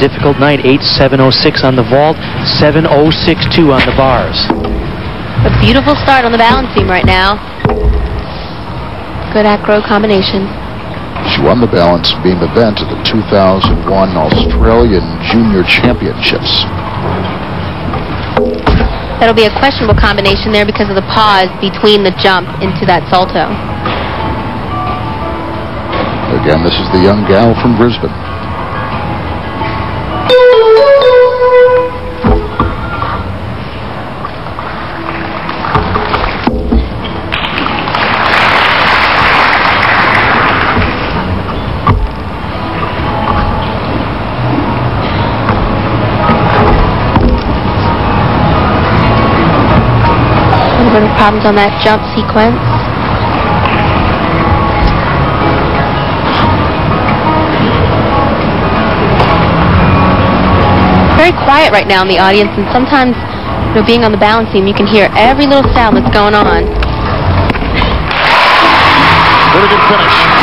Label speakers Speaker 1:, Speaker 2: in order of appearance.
Speaker 1: difficult night. 8706 on the vault, 7062 on the bars.
Speaker 2: A beautiful start on the balance beam right now. Good acro combination.
Speaker 3: She won the balance beam event at the 2001 Australian Junior Championships.
Speaker 2: That'll be a questionable combination there because of the pause between the jump into that salto.
Speaker 3: Again, this is the young gal from Brisbane.
Speaker 2: A little problems on that jump sequence. Very quiet right now in the audience, and sometimes, you know, being on the balance beam, you can hear every little sound that's going on.
Speaker 4: Very good finish.